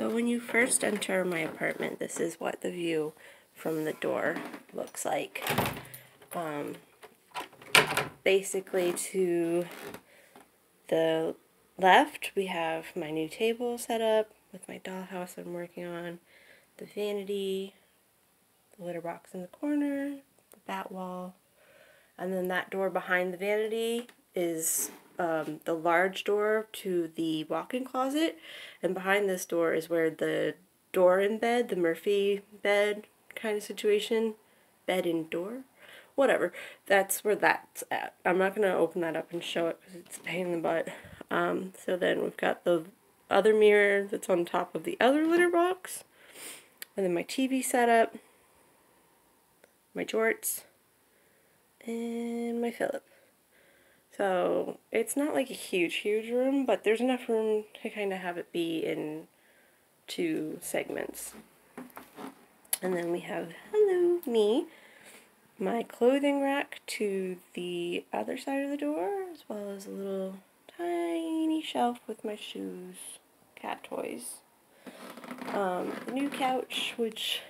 So when you first enter my apartment, this is what the view from the door looks like. Um, basically to the left, we have my new table set up with my dollhouse I'm working on, the vanity, the litter box in the corner, the bat wall, and then that door behind the vanity is um, the large door to the walk-in closet, and behind this door is where the door in bed, the Murphy bed kind of situation, bed in door, whatever. That's where that's at. I'm not gonna open that up and show it because it's a pain in the butt. Um, so then we've got the other mirror that's on top of the other litter box, and then my TV setup, my jorts, and my Philip. So it's not like a huge, huge room, but there's enough room to kind of have it be in two segments. And then we have, hello, me, my clothing rack to the other side of the door, as well as a little tiny shelf with my shoes, cat toys. Um, the new couch, which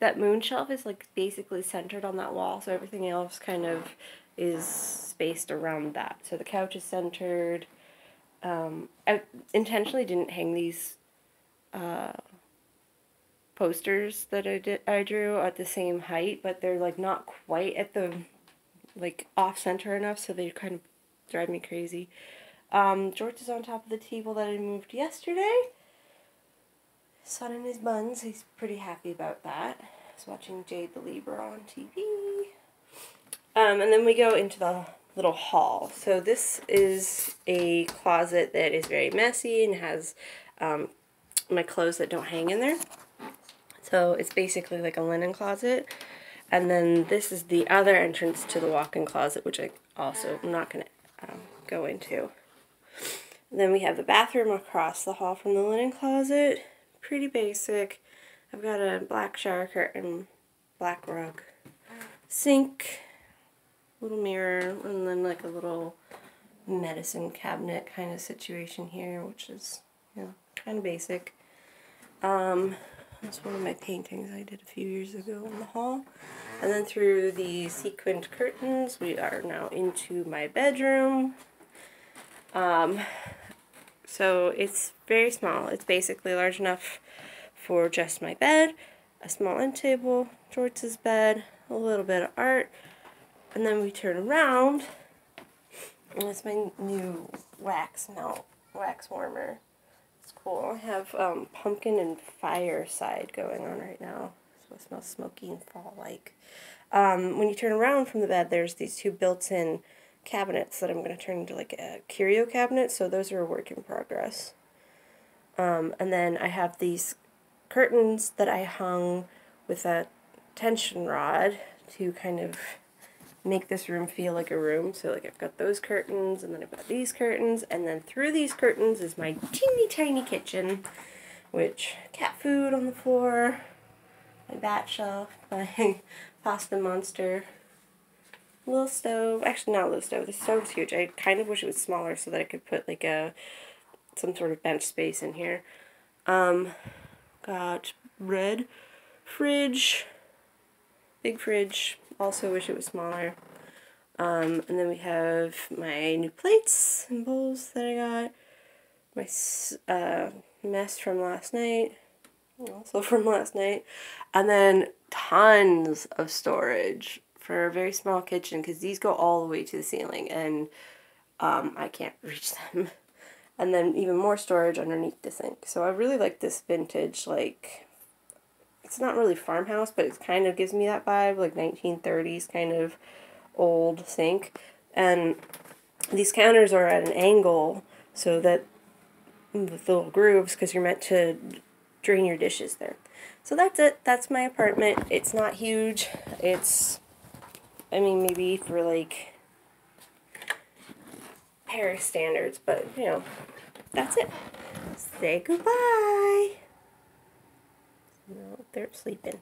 that moon shelf is like basically centered on that wall, so everything else kind of is spaced around that. So the couch is centered. Um, I intentionally didn't hang these uh, posters that I did I drew at the same height, but they're like not quite at the like off center enough, so they kind of drive me crazy. Um, George is on top of the table that I moved yesterday. Son in his buns, he's pretty happy about that. He's watching Jade the Libra on TV. Um, and then we go into the little hall. So this is a closet that is very messy and has um, my clothes that don't hang in there. So it's basically like a linen closet. And then this is the other entrance to the walk-in closet, which I also am not going to um, go into. And then we have the bathroom across the hall from the linen closet. Pretty basic. I've got a black shower curtain, black rug, sink, little mirror and then like a little medicine cabinet kind of situation here, which is, you know, kind of basic. Um, that's one of my paintings I did a few years ago in the hall. And then through the sequined curtains, we are now into my bedroom. Um, so it's very small. It's basically large enough for just my bed, a small end table, George's bed, a little bit of art, and then we turn around, and it's my new wax melt, wax warmer. It's cool. I have um, pumpkin and fireside going on right now. So it smells smoky and fall-like. Um, when you turn around from the bed, there's these two built-in cabinets that I'm going to turn into like a curio cabinet, so those are a work in progress. Um, and then I have these curtains that I hung with a tension rod to kind of make this room feel like a room. So like I've got those curtains and then I've got these curtains and then through these curtains is my teeny tiny kitchen which cat food on the floor, my bat shelf, my pasta monster, little stove, actually not a little stove, the stove's huge. I kind of wish it was smaller so that I could put like a some sort of bench space in here. Um, got red fridge, big fridge, also wish it was smaller. Um, and then we have my new plates and bowls that I got. My uh, mess from last night. Also from last night. And then tons of storage for a very small kitchen because these go all the way to the ceiling and um, I can't reach them. And then even more storage underneath the sink. So I really like this vintage, like it's not really farmhouse, but it kind of gives me that vibe, like 1930s kind of old sink. And these counters are at an angle so that with little grooves because you're meant to drain your dishes there. So that's it. That's my apartment. It's not huge. It's, I mean, maybe for like Paris standards, but you know, that's it. Say goodbye. No, they're sleeping.